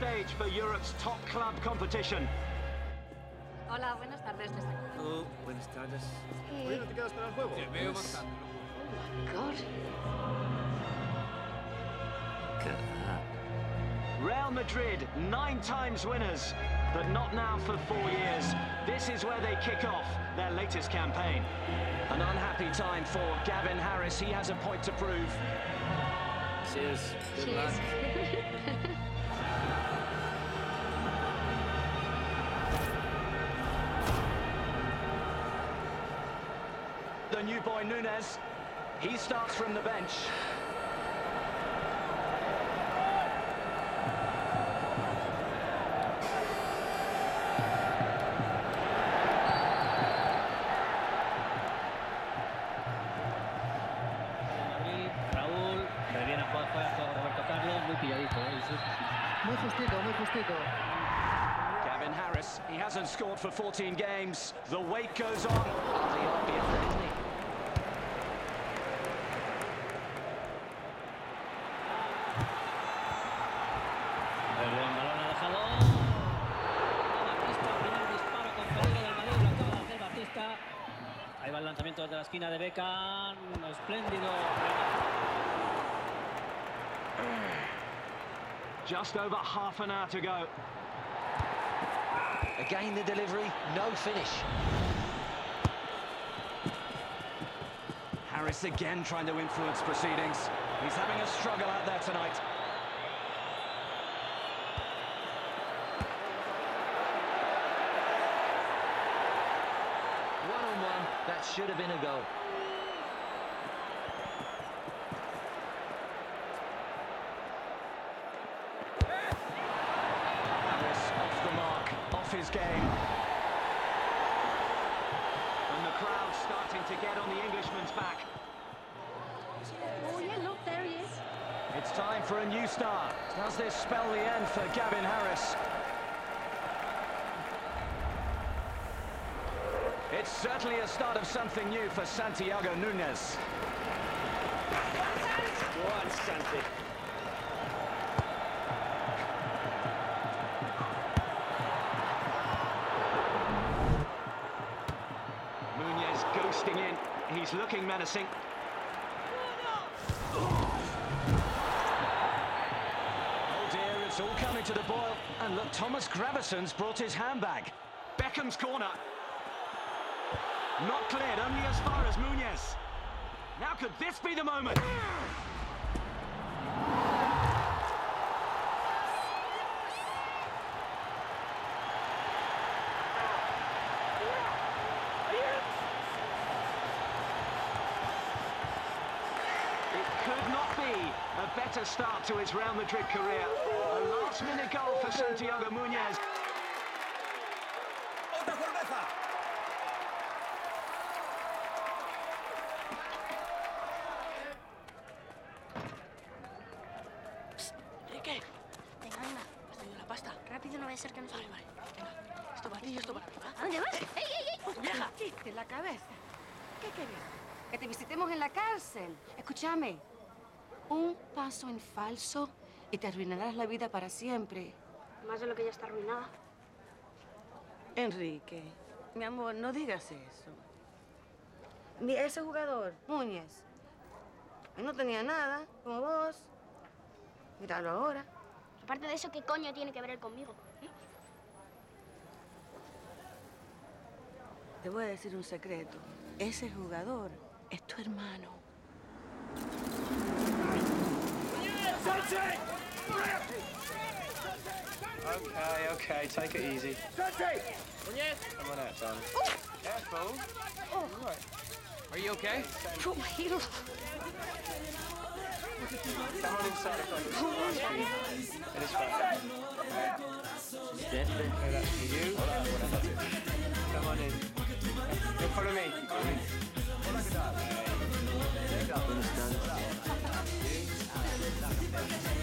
stage for Europe's top club competition. Hola, buenas tardes. Les Oh, buenas tardes. Oye, ¿no te quedas para el juego? Te veo bastante. Oh God. Real Madrid, nine times winners, but not now for four years. This is where they kick off their latest campaign. An unhappy time for Gavin Harris. He has a point to prove. Cheers. Good Cheers. luck. The new boy Muñez. He starts from the bench. Madrid, Raúl, reviene a jugar, juega con Roberto Carlos, muy pilladito, ¿eh? Y sí. Muy justito, muy justito. Gavin Harris, he hasn't scored for 14 games. The wait goes on. Esquina de Beckham, espléndido. Just over half an hour to go. Again, the delivery, no finish. Harris again trying to influence proceedings. He's having a struggle out there tonight. Should have been a goal. Harris off the mark, off his game. And the crowd starting to get on the Englishman's back. Oh, yeah, look, there he is. It's time for a new start. Does this spell the end for Gavin Harris? It's certainly a start of something new for Santiago Muñez. Go on, Santi. Nunez ghosting in. He's looking menacing. Oh dear, it's all coming to the boil. And look, Thomas Gravesen's brought his handbag. Beckham's corner. Not cleared, only as far as Muñez. Now could this be the moment? It could not be a better start to his Real Madrid career. A last-minute goal for Santiago Muñez. Vale, vale, venga. Esto para ti y esto para mí, ¿va? ¿A dónde vas? ¡Ey, ey, ey! Vieja. Chiste, la cabeza. ¿Qué querías? Que te visitemos en la cárcel. Escúchame. Un paso en falso y te arruinarás la vida para siempre. Más de lo que ya está arruinada. Enrique, mi amor, no digas eso. Ni ese jugador, Núñez, él no tenía nada, como vos. Míralo ahora. Aparte de eso, ¿qué coño tiene que ver él conmigo? ¿Eh? Te voy a decir un secreto. Ese jugador es tu hermano. Okay, okay, take it easy. Come on out, darling. Careful. Oh. Right? Are you okay? Inside. You. It is fine. Deadly. Okay, that's for you. Come on in. No, follow. Follow me.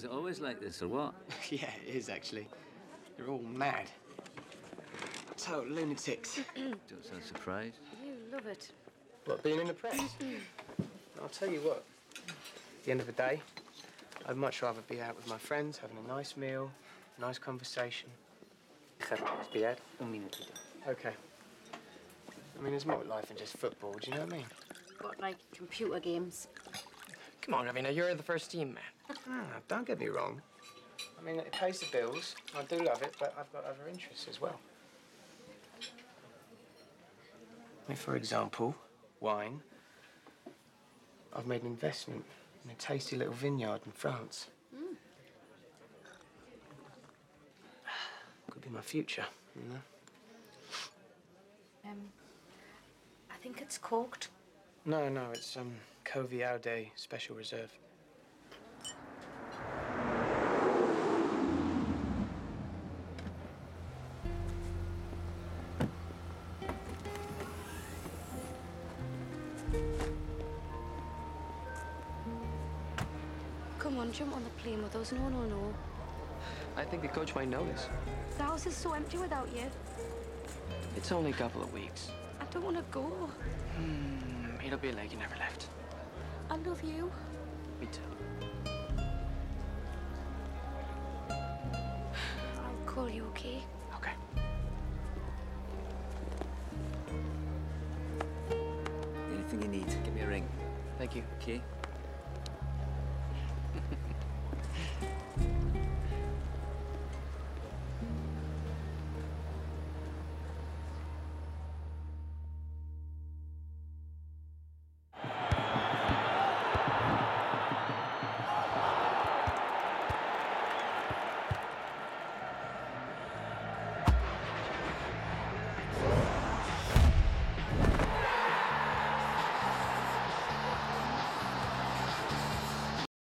Is it always like this, or what? yeah, it is actually. They're all mad. So, lunatics. Don't sound surprised. You love it. What, being in the press? I'll tell you what. At the end of the day, I'd much rather be out with my friends, having a nice meal, nice conversation. Spiad, un minutito. Okay. I mean, there's more to life than just football, do you know what I mean? What, like computer games. Come on, Ravina, you're the first team man. Ah, don't get me wrong. I mean, it pays the bills. I do love it, but I've got other interests as well. I mean, for example, wine. I've made an investment in a tasty little vineyard in France. Could be my future, you know? Um, I think it's corked. No, no, it's um Covey Aude Special Reserve. On, jump on the plane with us. No, no, no. I think the coach might notice. The house is so empty without you. It's only a couple of weeks. I don't want to go. Hmm, it'll be like you never left. I love you. Me too. I'll call you, okay? Okay. Anything you need, give me a ring. Thank you. Okay?